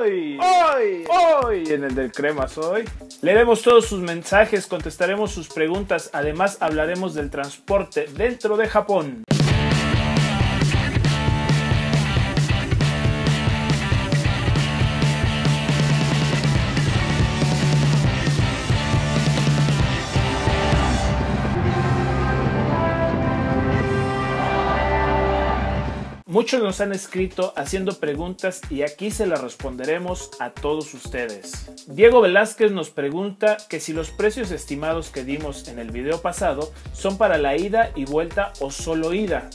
Hoy, hoy, hoy en el del Crema Soy. Leeremos todos sus mensajes, contestaremos sus preguntas, además hablaremos del transporte dentro de Japón. Muchos nos han escrito haciendo preguntas y aquí se las responderemos a todos ustedes. Diego Velázquez nos pregunta que si los precios estimados que dimos en el video pasado son para la ida y vuelta o solo ida.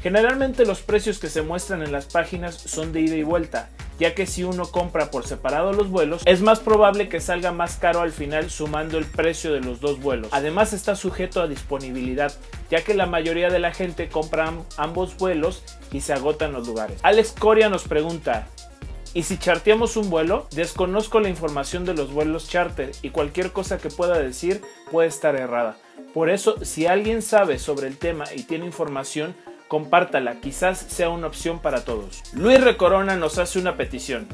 Generalmente los precios que se muestran en las páginas son de ida y vuelta, ya que si uno compra por separado los vuelos, es más probable que salga más caro al final sumando el precio de los dos vuelos. Además está sujeto a disponibilidad, ya que la mayoría de la gente compra ambos vuelos y se agotan los lugares. Alex Coria nos pregunta, ¿Y si charteamos un vuelo? Desconozco la información de los vuelos charter y cualquier cosa que pueda decir puede estar errada. Por eso, si alguien sabe sobre el tema y tiene información, compártala, quizás sea una opción para todos. Luis Recorona nos hace una petición.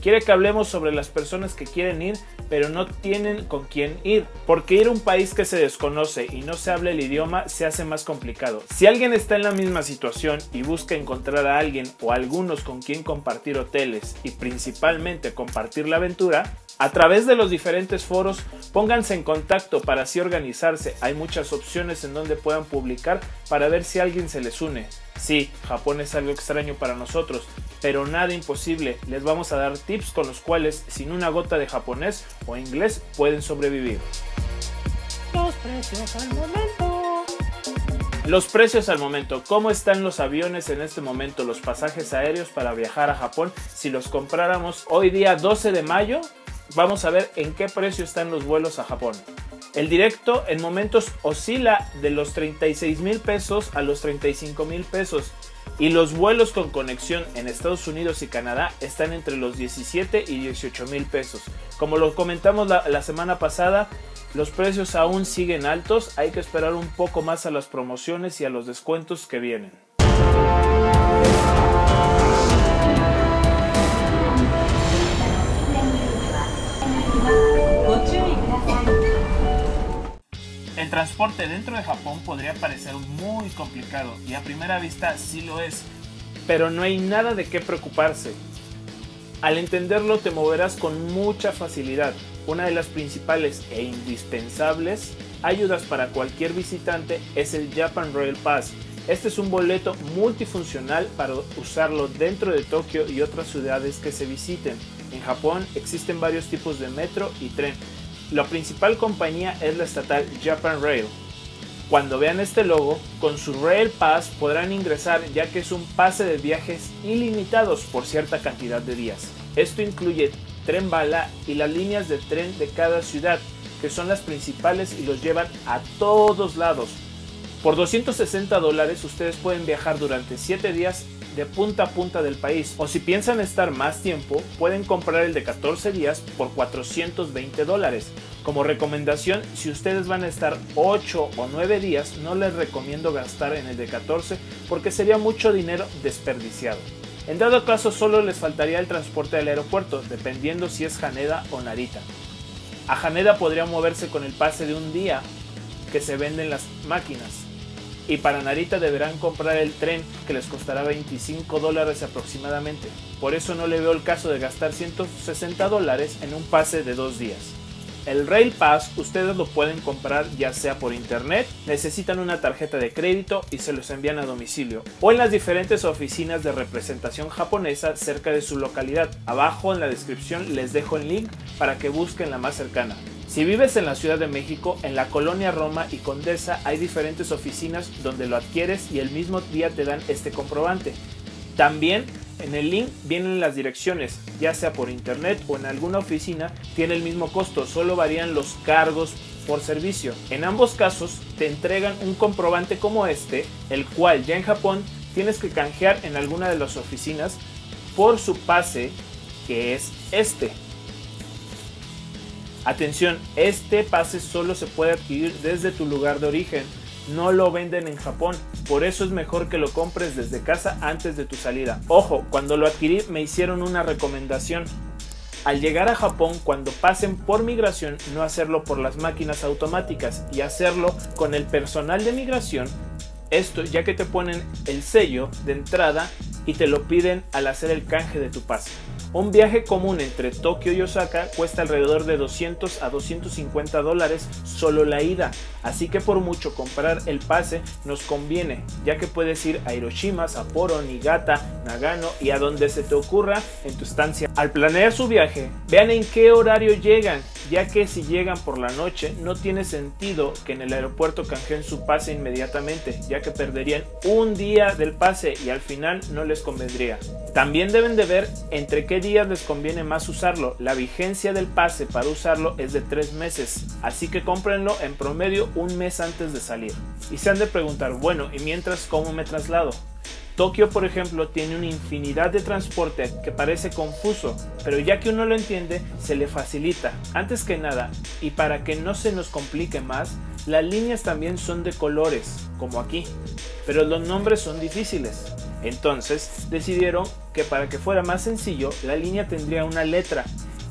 Quiere que hablemos sobre las personas que quieren ir pero no tienen con quién ir, porque ir a un país que se desconoce y no se habla el idioma se hace más complicado. Si alguien está en la misma situación y busca encontrar a alguien o algunos con quien compartir hoteles y principalmente compartir la aventura, a través de los diferentes foros pónganse en contacto para así organizarse. Hay muchas opciones en donde puedan publicar para ver si alguien se les une. Sí, Japón es algo extraño para nosotros, pero nada imposible. Les vamos a dar tips con los cuales sin una gota de japonés o inglés pueden sobrevivir. Los precios al momento. Los precios al momento. ¿Cómo están los aviones en este momento? Los pasajes aéreos para viajar a Japón. Si los compráramos hoy día 12 de mayo, vamos a ver en qué precio están los vuelos a Japón. El directo en momentos oscila de los 36 mil pesos a los 35 mil pesos y los vuelos con conexión en Estados Unidos y Canadá están entre los 17 y 18 mil pesos. Como lo comentamos la, la, semana pasada, los precios aún siguen altos, hay que esperar un poco más a las promociones y a los descuentos que vienen. El transporte dentro de Japón podría parecer muy complicado y a primera vista sí lo es, pero no hay nada de qué preocuparse. Al entenderlo te moverás con mucha facilidad. Una de las principales e indispensables ayudas para cualquier visitante es el Japan Rail Pass. Este es un boleto multifuncional para usarlo dentro de Tokio y otras ciudades que se visiten. En Japón existen varios tipos de metro y tren, la principal compañía es la estatal Japan Rail. Cuando vean este logo, con su Rail Pass podrán ingresar ya que es un pase de viajes ilimitados por cierta cantidad de días. Esto incluye tren bala y las líneas de tren de cada ciudad, que son las principales y los llevan a todos lados. Por 260 dólares ustedes pueden viajar durante 7 días de punta a punta del país. O si piensan estar más tiempo, pueden comprar el de 14 días por 420 dólares. Como recomendación, si ustedes van a estar 8 o 9 días, no les recomiendo gastar en el de 14 porque sería mucho dinero desperdiciado. En dado caso, solo les faltaría el transporte al aeropuerto, dependiendo si es Haneda o Narita. A Haneda podría moverse con el pase de un día que se venden las máquinas y para Narita deberán comprar el tren que les costará 25 dólares aproximadamente. Por eso no le veo el caso de gastar 160 dólares en un pase de dos días. El Rail Pass ustedes lo pueden comprar ya sea por internet, necesitan una tarjeta de crédito y se los envían a domicilio, o en las diferentes oficinas de representación japonesa cerca de su localidad. Abajo en la descripción les dejo el link para que busquen la más cercana. Si vives en la Ciudad de México, en la colonia Roma y Condesa hay diferentes oficinas donde lo adquieres y el mismo día te dan este comprobante. También en el link vienen las direcciones, ya sea por internet o en alguna oficina, tiene el mismo costo, solo varían los cargos por servicio. En ambos casos te entregan un comprobante como este, el cual ya en Japón tienes que canjear en alguna de las oficinas por su pase que es este. Atención, este pase solo se puede adquirir desde tu lugar de origen. no lo venden en Japón, por eso es mejor que lo compres desde casa antes de tu salida. Ojo, cuando lo adquirí me hicieron una recomendación. Al llegar a Japón, cuando pasen por migración, no hacerlo por las máquinas automáticas y hacerlo con el personal de migración. Esto ya que te ponen el sello de entrada y te lo piden al hacer el canje de tu pase. Un viaje común entre Tokio y Osaka cuesta alrededor de 200 a 250 dólares solo la ida, así que por mucho comprar el pase nos conviene, ya que puedes ir a Hiroshima, Sapporo, Niigata, Nagano y a donde se te ocurra en tu estancia. Al planear su viaje, vean en qué horario llegan, ya que si llegan por la noche no tiene sentido que en el aeropuerto canjeen su pase inmediatamente, ya que perderían un día del pase y al final no les convendría. También deben de ver entre qué días les conviene más usarlo. La vigencia del pase para usarlo es de 3 meses, así que cómprenlo en promedio un mes antes de salir. Y se han de preguntar, bueno, ¿y mientras cómo me traslado? Tokio, por ejemplo, tiene una infinidad de transporte que parece confuso, pero ya que uno lo entiende, se le facilita. Antes que nada, y para que no se nos complique más, las líneas también son de colores, como aquí, pero los nombres son difíciles. Entonces decidieron que para que fuera más sencillo, la línea tendría una letra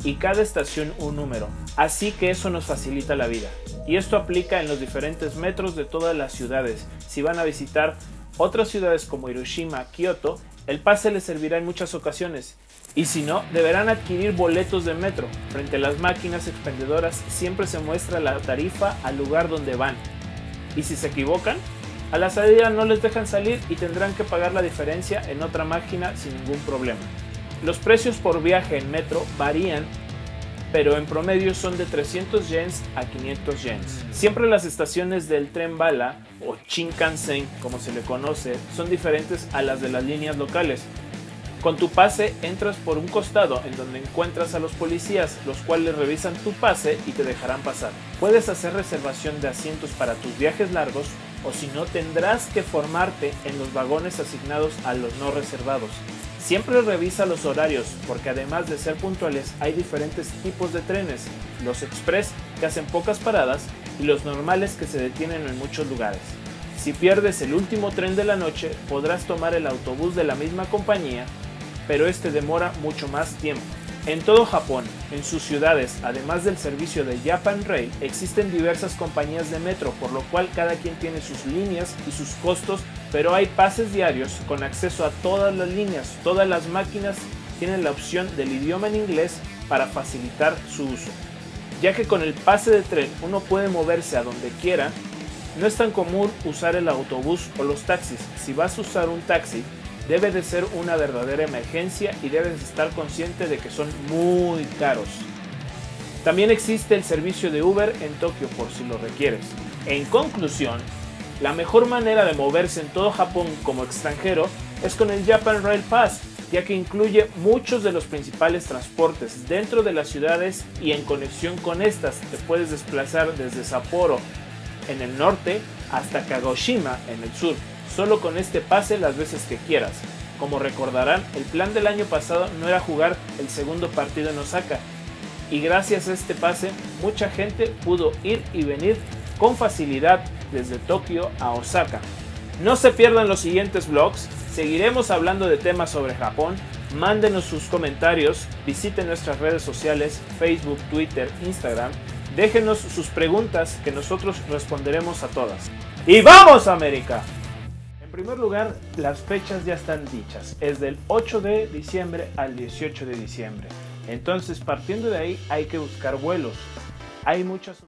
y cada estación un número. Así que eso nos facilita la vida. Y esto aplica en los diferentes metros de todas las ciudades. Si van a visitar otras ciudades como Hiroshima, Kyoto, el pase les servirá en muchas ocasiones. Y si no, deberán adquirir boletos de metro. Frente a las máquinas expendedoras siempre se muestra la tarifa al lugar donde van. Y si se equivocan, a la salida no les dejan salir y tendrán que pagar la diferencia en otra máquina sin ningún problema. Los precios por viaje en metro varían, pero en promedio son de 300 yens a 500 yens. Siempre las estaciones del tren bala o Shinkansen, como se le conoce, son diferentes a las de las líneas locales. Con tu pase entras por un costado en donde encuentras a los policías, los cuales revisan tu pase y te dejarán pasar. Puedes hacer reservación de asientos para tus viajes largos o si no tendrás que formarte en los vagones asignados a los no reservados. Siempre revisa los horarios porque además de ser puntuales hay diferentes tipos de trenes, los express que hacen pocas paradas y los normales que se detienen en muchos lugares. Si pierdes el último tren de la noche podrás tomar el autobús de la misma compañía, pero este demora mucho más tiempo. En todo Japón, en sus ciudades, además del servicio de Japan Rail, existen diversas compañías de metro, por lo cual cada quien tiene sus líneas y sus costos, pero hay pases diarios con acceso a todas las líneas. Todas las máquinas tienen la opción del idioma en inglés para facilitar su uso. Ya que con el pase de tren uno puede moverse a donde quiera, no es tan común usar el autobús o los taxis. Si vas a usar un taxi, debe de ser una verdadera emergencia y debes estar consciente de que son muy caros. También existe el servicio de Uber en Tokio por si lo requieres. En conclusión, la mejor manera de moverse en todo Japón como extranjero es con el Japan Rail Pass, ya que incluye muchos de los principales transportes dentro de las ciudades y en conexión con estas te puedes desplazar desde Sapporo en el norte hasta Kagoshima en el sur solo con este pase las veces que quieras. Como recordarán, el plan del año pasado no era jugar el segundo partido en Osaka, y gracias a este pase mucha gente pudo ir y venir con facilidad desde Tokio a Osaka. No se pierdan los siguientes vlogs, seguiremos hablando de temas sobre Japón, mándenos sus comentarios, visiten nuestras redes sociales, Facebook, Twitter, Instagram, déjenos sus preguntas que nosotros responderemos a todas. ¡Y vamos América! En primer lugar, las fechas ya están dichas. Es del 8 de diciembre al 18 de diciembre. Entonces, partiendo de ahí, hay que buscar vuelos. Hay muchas